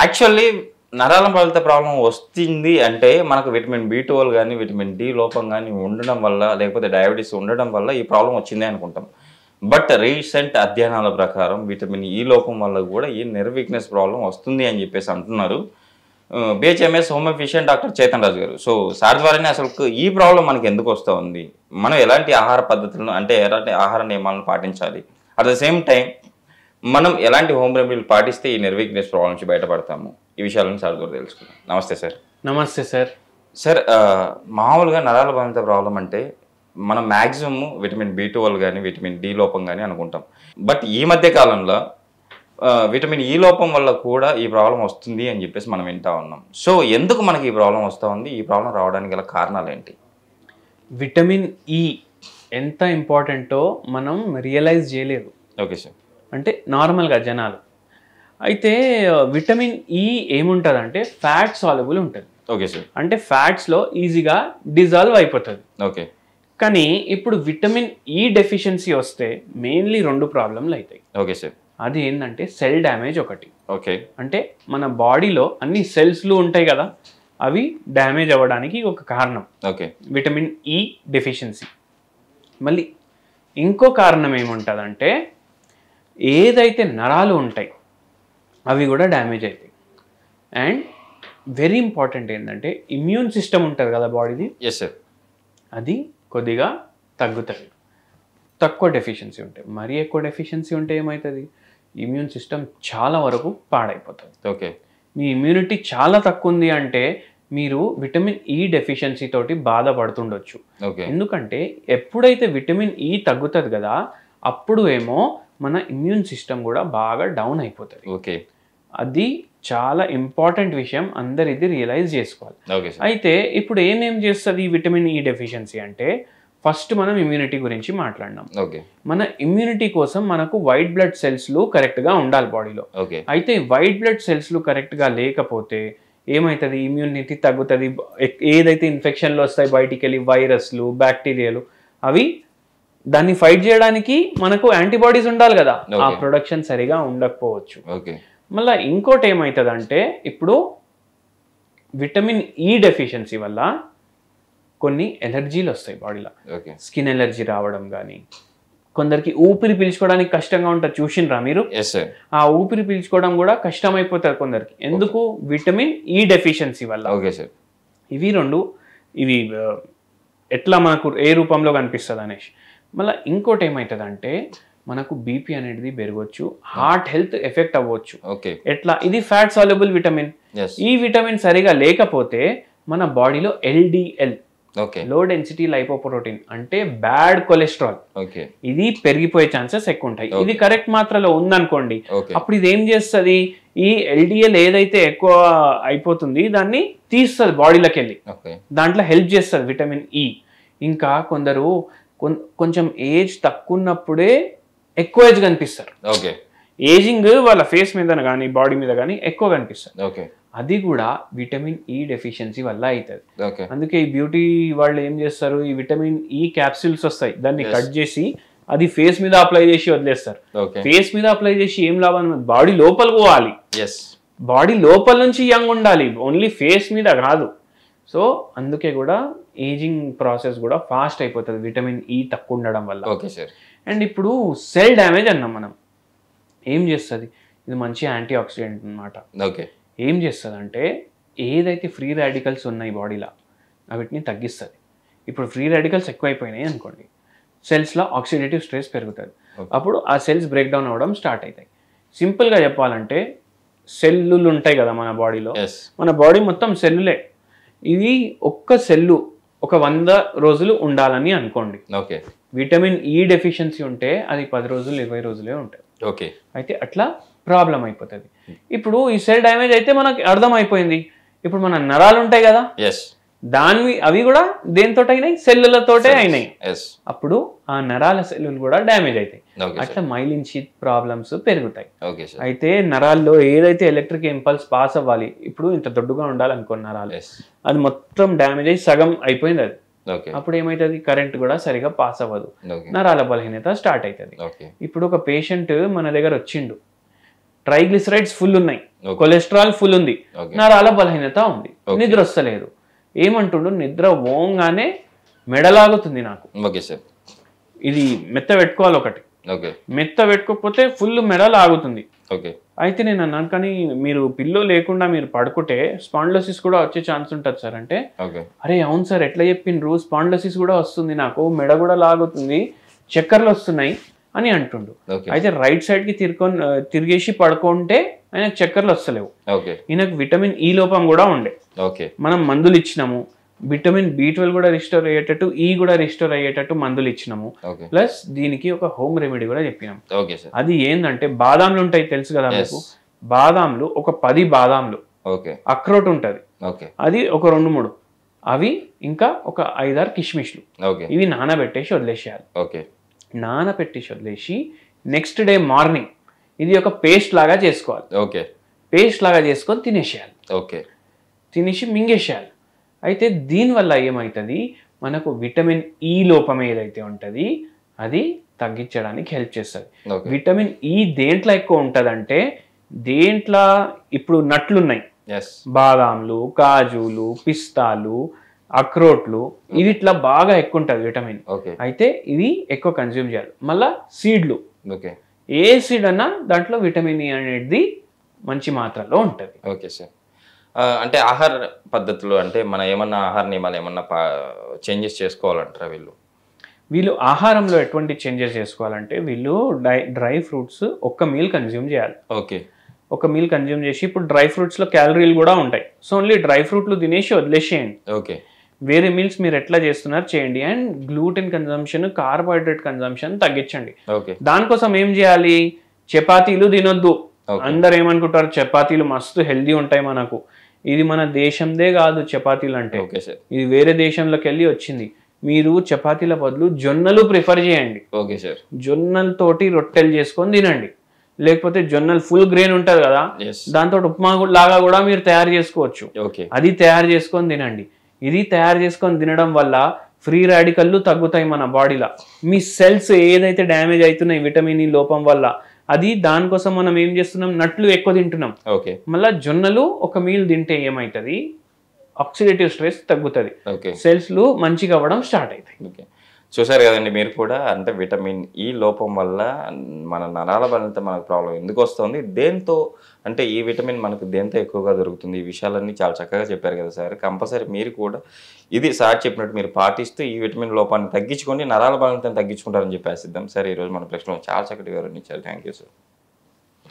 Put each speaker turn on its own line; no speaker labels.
Actually నరాల బలత problem వస్తుంది అంటే మనకు విటమిన్ బి ట్వెల్వ్ కానీ విటమిన్ డి లోపం కానీ ఉండడం వల్ల లేకపోతే డయాబెటీస్ ఉండడం వల్ల ఈ ప్రాబ్లం వచ్చిందే అనుకుంటాం. బట్ రీసెంట్ అధ్యయనాల ప్రకారం విటమిన్ ఈ e లోపం వల్ల కూడా ఈ నెర్వ్ వీక్నెస్ ప్రాబ్లం వస్తుంది అని చెప్పేసి అంటున్నారు. BHMS homeo physician doctor Chetan Raju గారు. సో సార్ ద్వారానే అసలు ఈ ప్రాబ్లం మనకి ఎందుకు వస్తూ ఉంది? మనం ఎలాంటి ఆహార పద్ధతులను అంటే ఎలాంటి ఆహార నియమాలను పాటించాలి? అట్ ద సేమ్ టైం మనం ఎలాంటి హోమ్ రెమెడీలు పాటిస్తే ఈ నెర్వ్ వీక్నెస్ ప్రాబ్లం నుంచి బయటపడతాము? ఈ విషయాలను సార్ ద్వారా తెలుసుకుందాం. నమస్తే సార్.
నమస్తే సార్.
సార్ మామూలుగా నరాల బలత ప్రాబ్లం అంటే మనం మ్యాక్సిమం విటమిన్ బి ట్వెల్వ్ కానీ విటమిన్ డి లోపం కానీ అనుకుంటాం. బట్ ఈ మధ్య కాలంలో విటమిన్ ఈ లోపం వల్ల కూడా ఈ ప్రాబ్లం వస్తుంది అని చెప్పేసి మనం వింటా ఉన్నాం. సో ఎందుకు మనకి ఈ ప్రాబ్లం వస్తూ ఉంది? ఈ ప్రాబ్లం రావడానికి గల కారణాలు ఏంటి?
విటమిన్ ఈ ఎంత ఇంపార్టెంటో మనం రియలైజ్ చేయలేదు.
Okay sir.
అంటే నార్మల్గా జనాలు. అయితే విటమిన్ ఈ ఏముంటుంది ఫ్యాట్ సాల్యుబుల్ ఉంటుంది.
Okay sir.
అంటే ఫ్యాట్స్లో ఈజీగా డిజాల్వ్ అయిపోతుంది.
ఓకే.
కానీ ఇప్పుడు విటమిన్ ఈ డెఫిషియన్సీ వస్తే మెయిన్లీ రెండు ప్రాబ్లంలు అవుతాయి
ఓకే సార్.
అది ఏంటంటే సెల్ డ్యామేజ్ ఒకటి.
ఓకే.
అంటే మన బాడీలో అన్ని సెల్స్లు ఉంటాయి కదా అవి డ్యామేజ్ అవ్వడానికి ఒక కారణం.
ఓకే.
Vitamin E deficiency. మళ్ళీ ఇంకో కారణం ఏముంటుందంటే ఏదైతే నరాలు ఉంటాయి అవి కూడా డ్యామేజ్ అవుతాయి. అండ్ వెరీ ఇంపార్టెంట్ ఏంటంటే ఇమ్యూన్ సిస్టమ్ ఉంటుంది కదా బాడీది
ఎస్ సార్
అది కొద్దిగా తగ్గుతుంది. తక్కువ డెఫిషియన్సీ ఉంటాయి మరీ ఎక్కువ డెఫిషియన్సీ ఉంటే ఏమవుతుంది ఇమ్యూన్ సిస్టమ్ చాలా వరకు పాడైపోతుంది.
ఓకే
మీ ఇమ్యూనిటీ చాలా తక్కువ ఉంది అంటే మీరు విటమిన్ ఈ డెఫిషియన్సీ తోటి బాధపడుతుండొచ్చు.
ఓకే
ఎందుకంటే ఎప్పుడైతే విటమిన్ ఈ తగ్గుతుంది కదా అప్పుడు ఏమో మన ఇమ్యూన్ సిస్టమ్ కూడా బాగా డౌన్ అయిపోతుంది.
ఓకే.
అది చాలా ఇంపార్టెంట్ విషయం. అందరు ఇది రియలైజ్ చేసుకోవాలి. అయితే ఇప్పుడు ఏమేం చేస్తుంది ఈ విటమిన్ ఈ డెఫిషియన్సీ అంటే ఫస్ట్ మనం ఇమ్యూనిటీ గురించి మాట్లాడినాం.
ఓకే.
మన ఇమ్యూనిటీ కోసం మనకు వైట్ బ్లడ్ సెల్స్లు కరెక్ట్గా ఉండాలి బాడీలో
ఓకే.
అయితే వైట్ బ్లడ్ సెల్స్లు కరెక్ట్గా లేకపోతే ఏమవుతుంది ఇమ్యూనిటీ తగ్గుతుంది. ఏదైతే ఇన్ఫెక్షన్లు వస్తాయి బయటికి వెళ్ళి వైరస్లు బ్యాక్టీరియాలు అవి దాన్ని ఫైట్ చేయడానికి మనకు యాంటీబాడీస్ ఉండాలి కదా. ఆ. ప్రొడక్షన్ సరిగా ఉండకపోవచ్చు.
ఓకే
మళ్ళీ ఇంకోటి ఏమవుతుంది అంటే ఇప్పుడు విటమిన్ ఈ డెఫిషియన్సీ వల్ల కొన్ని ఎలర్జీలు వస్తాయి బాడీలో స్కిన్ ఎలర్జీ రావడం కానీ కొందరికి ఊపిరి పీల్చుకోవడానికి కష్టంగా ఉంటుంది చూసిండ్రా మీరు? ఆ ఊపిరి పీల్చుకోవడం కూడా కష్టమైపోతుంది కొందరికి. ఎందుకు? విటమిన్ ఈ డెఫిషియన్సీ వల్ల.
ఓకే సార్
ఇవి రెండు ఇవి ఎట్లా మనకు ఏ రూపంలో కనిపిస్తుంది అనేసి మళ్ళీ ఇంకోటి ఏమవుతుంది అంటే మనకు బీపీ అనేది పెరగవచ్చు హార్ట్ హెల్త్ ఎఫెక్ట్ అవ్వచ్చు.
ఓకే.
ఎట్లా? ఇది ఫ్యాట్ సాల్యుబుల్ విటమిన్. ఈ విటమిన్ సరిగా లేకపోతే మన బాడీలో LDL
okay.
Low density lipoprotein అంటే బ్యాడ్ కొలెస్ట్రాల్
ఓకే.
ఇది పెరిగిపోయే ఛాన్సెస్ ఎక్కువ ఉంటాయి ఇది కరెక్ట్ మాత్రలో ఉందనుకోండి అప్పుడు ఇది ఏం చేస్తుంది? ఈ ఎల్డిఎల్ ఏదైతే ఎక్కువ అయిపోతుంది దాన్ని తీస్తుంది బాడీలోకి వెళ్ళి దాంట్లో హెల్ప్ చేస్తుంది విటమిన్ ఈ ఇంకా కొందరు కొంచెం ఏజ్ తక్కువ ఉన్నప్పుడే ఎక్కువ ఏజ్ కనిపిస్తారు.
ఓకే.
ఏజింగ్ వాళ్ళ ఫేస్ మీద కానీ బాడీ మీద కానీ ఎక్కువ కనిపిస్తారు.
ఓకే.
అది కూడా విటమిన్ ఈ డెఫిషియన్సీ వల్ల అవుతుంది
ఓకే.
అందుకే ఈ బ్యూటీ వాళ్ళు ఏం చేస్తారు? ఈ విటమిన్ ఈ క్యాప్సూల్స్ వస్తాయి. దాన్ని. కట్ చేసి అది ఫేస్ మీద అప్లై చేసి వదిలేస్తారు.
ఓకే.
ఫేస్ మీద అప్లై చేసి ఏం లాభం బాడీ లోపల పోవాలి. బాడీ లోపల నుంచి యంగ్ ఉండాలి. ఓన్లీ ఫేస్ మీద కాదు. సో అందుకే కూడా ఏజింగ్ ప్రాసెస్ కూడా ఫాస్ట్ అయిపోతుంది విటమిన్ ఈ తక్కువ ఉండడం వల్ల.
ఓకే సార్
అండ్ ఇప్పుడు సెల్ డ్యామేజ్ అన్నాం మనం. ఏం చేస్తుంది? ఇది మంచి యాంటీ ఆక్సిడెంట్ అనమాట
ఓకే
ఏం చేస్తుంది అంటే ఏదైతే ఫ్రీ రాడికల్స్ ఉన్నాయి బాడీలో వీటిని తగ్గిస్తుంది. ఇప్పుడు ఫ్రీ రాడికల్స్ ఎక్కువైపోయినాయి అనుకోండి సెల్స్లో ఆక్సిడేటివ్ స్ట్రెస్ పెరుగుతుంది. అప్పుడు ఆ సెల్స్ బ్రేక్ డౌన్ అవ్వడం స్టార్ట్ అవుతాయి సింపుల్గా చెప్పాలంటే సెల్లులు ఉంటాయి కదా మన బాడీలో మన బాడీ మొత్తం సెల్లులే ఇది ఒక్క సెల్లు ఒక వంద రోజులు ఉండాలని అనుకోండి.
ఓకే.
విటమిన్ ఈ డెఫిషియన్సీ ఉంటే అది పది రోజులు ఇరవై రోజులే ఉంటాయి.
ఓకే.
అయితే అట్లా ప్రాబ్లం అయిపోతుంది. ఇప్పుడు ఈ సెల్ డ్యామేజ్ అయితే మనకి అర్థం అయిపోయింది ఇప్పుడు మన నరాలు ఉంటాయి కదా?
ఎస్
దానివి అవి కూడా దేంతో అయినాయి సెల్లులతోటే అయినాయి.
ఎస్
అప్పుడు ఆ నరాల సెల్లులు కూడా డ్యామేజ్ అవుతాయి అట్లా మైలిన్ షీత్ ప్రాబ్లమ్స్ పెరుగుతాయి. అయితే నరాల్లో ఏదైతే ఎలక్ట్రిక్ ఇంపల్స్ పాస్ అవ్వాలి ఇప్పుడు ఇంత దొడ్డుగా ఉండాలనుకో నరాలు అది మొత్తం డ్యామేజ్ అయ్యి సగం అయిపోయింది అది. అప్పుడు ఏమవుతుంది కరెంట్ కూడా సరిగా పాస్ అవ్వదు. నరాల బలహీనత స్టార్ట్ అవుతుంది ఇప్పుడు ఒక పేషెంట్ మన దగ్గర వచ్చిండు. ట్రైగ్లిసరైడ్స్ ఫుల్ ఉన్నాయి. కొలెస్ట్రాల్ ఫుల్ ఉంది. నరాల బలహీనత ఉంది. నిద్ర వస్తలేదు ఏమంటుండు? నిద్ర ఓంగానే మెడలాగుతుంది నాకు.
Okay sir.
ఇది మెత్త పెట్టుకోవాలి ఒకటి.
ఓకే.
మెత్త పెట్టుకోకపోతే ఫుల్ మెడ లాగుతుంది
ఓకే.
అయితే నేను అన్నాను కానీ మీరు పిల్లో లేకుండా మీరు పడుకుంటే స్పాండ్లోసిస్ కూడా వచ్చే ఛాన్స్ ఉంటుంది సార్. అంటే
ఓకే.
అరే అవును సార్ ఎట్లా చెప్పిండ్రు? స్పాండ్లోసిస్ కూడా వస్తుంది నాకు. మెడ కూడా లాగుతుంది. చక్కర్లు వస్తున్నాయి. అని అంటుండు. అయితే రైట్ సైడ్కి తిరుకొని తిరిగేసి పడుకుంటే ఆయనకు చక్కర్లు వస్తలేవు
ఓకే.
ఈయనకు విటమిన్ ఈ లోపం కూడా ఉండే.
ఓకే.
మనం మందులు ఇచ్చినాము. విటమిన్ బి ట్వెల్వ్ కూడా రిస్టోర్ అయ్యేటట్టు ఈ కూడా రిస్టోర్ అయ్యేటట్టు మందులు ఇచ్చినాము. ప్లస్ దీనికి ఒక హోమ్ రెమెడీ కూడా చెప్పినాం అది ఏంటంటే బాదాంలు ఉంటాయి తెలుసు కదా. మీకు? బాదాంలు ఒక పది బాదాంలు
ఓకే.
అక్రోట్ ఉంటుంది.
ఓకే.
అది ఒక రెండు మూడు. అవి ఇంకా ఒక ఐదారు కిష్మిష్లు
ఓకే.
ఇవి నానబెట్టేసి వదిలేసేయాలి.
ఓకే.
నానబెట్టేసి వదిలేసి నెక్స్ట్ డే మార్నింగ్ ఇది ఒక పేస్ట్ లాగా చేసుకోవాలి.
ఓకే.
పేస్ట్ లాగా చేసుకొని తినేసేయాలి.
ఓకే.
తినేసి మింగేసేయాలి. అయితే దీనివల్ల ఏమవుతుంది మనకు విటమిన్ ఈ లోపం ఏదైతే ఉంటుంది అది తగ్గించడానికి హెల్ప్ చేస్తుంది. విటమిన్ ఈ దేంట్లో ఎక్కువ ఉంటుందంటే దేంట్లో ఇప్పుడు నట్లు ఉన్నాయి
ఎస్
బాదాంలు కాజులు పిస్తాలు అక్రోట్లు ఇవి ఇట్లా బాగా ఎక్కువ ఉంటుంది విటమిన్.
ఓకే.
అయితే ఇవి ఎక్కువ కన్జ్యూమ్ చేయాలి. మళ్ళా సీడ్లు.
ఓకే.
ఏ సీడ్ అన్నా దాంట్లో విటమిన్ ఈ అనేది మంచి మాత్రలో ఉంటుంది.
Okay sir. అంటే ఆహార పద్ధతులు అంటే మన ఏమన్నా ఆహార నియమాలు ఏమన్నా చేంజెస్ చేసుకోవాలంటారా వీళ్ళు?
వీళ్ళు ఆహారంలో ఎటువంటి చేంజెస్ చేసుకోవాలంటే వీళ్ళు డై డ్రై ఫ్రూట్స్ ఒక్క మీల్ కన్జ్యూమ్ చేయాలి.
ఓకే.
ఒక మీల్ కన్జ్యూమ్ చేసి ఇప్పుడు డ్రై ఫ్రూట్స్లో క్యాలరీలు కూడా ఉంటాయి. సో ఓన్లీ డ్రై ఫ్రూట్లు తినేసి వదిలేసేయండి.
ఓకే.
వేరే మీల్స్ మీరు ఎట్లా చేస్తున్నారు చేయండి. And gluten consumption carbohydrate consumption తగ్గించండి.
ఓకే
దానికోసం ఏం చేయాలి? చపాతీలు తినొద్దు. అందరు ఏమనుకుంటారు? చపాతీలు మస్తు హెల్దీ ఉంటాయి మనకు. ఇది మన దేశందే కాదు చపాతీలు అంటే.
ఓకే సార్
ఇది వేరే దేశంలోకి వెళ్ళి వచ్చింది. మీరు చపాతీల బదులు జొన్నలు ప్రిఫర్ చేయండి.
ఓకే సార్
జొన్నలతోటి రొట్టెలు చేసుకొని తినండి. లేకపోతే జొన్నలు ఫుల్ గ్రెయిన్ ఉంటుంది కదా. దాంతో ఉప్మా లాగా కూడా మీరు తయారు చేసుకోవచ్చు.
ఓకే
అది తయారు చేసుకొని తినండి. ఇది తయారు చేసుకొని తినడం వల్ల ఫ్రీ రాడికల్లు తగ్గుతాయి మన బాడీలో. మీ సెల్స్ ఏదైతే డ్యామేజ్ అవుతున్నాయి విటమిన్ ఈ లోపం వల్ల అది దానికోసం మనం ఏం చేస్తున్నాం? నట్లు ఎక్కువ తింటున్నాం.
ఓకే.
మళ్ళీ జొన్నలు ఒక మీల్ తింటే ఏమవుతుంది ఆక్సిడేటివ్ స్ట్రెస్ తగ్గుతుంది.
ఓకే.
సెల్స్లు మంచిగా అవ్వడం స్టార్ట్ అవుతాయి.
ఓకే. చూసారు కదండి మీరు కూడా అంటే విటమిన్ ఈ లోపం వల్ల మన నరాల బలంతో మనకు ప్రాబ్లం ఎందుకు వస్తుంది? దేంతో అంటే ఈ విటమిన్ మనకు దేంతో ఎక్కువగా దొరుకుతుంది? ఈ విషయాలన్నీ చాలా చక్కగా చెప్పారు కదా సార్. కంపల్సరీ మీరు కూడా ఇది సార్ చెప్పినట్టు మీరు పాటిస్తూ ఈ విటమిన్ లోపాన్ని తగ్గించుకొని నరాల బలంతో తగ్గించుకుంటారని చెప్పేసిద్దాం సార్ ఈరోజు మన ప్రశ్నలో చాలా చక్కటి వివరణ ఇచ్చారు. Thank you sir